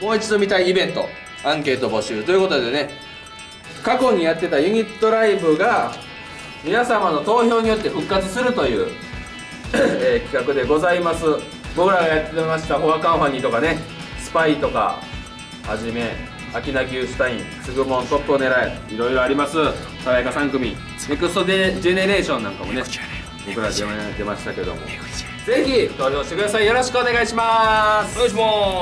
もう一度見たいイベントアンケート募集ということでね過去にやってたユニットライブが皆様の投票によって復活するという、えー企画でございます。僕らがやってましたフォアカンファニーとかねスパイとかはじめアキナギュースタインスグモントップを狙えいろいろあります。爽やか3組ネクストデジェネレーションなんかもね僕らっ出ましたけども。ぜひ投票してください。よろしくお願いします。お願いします。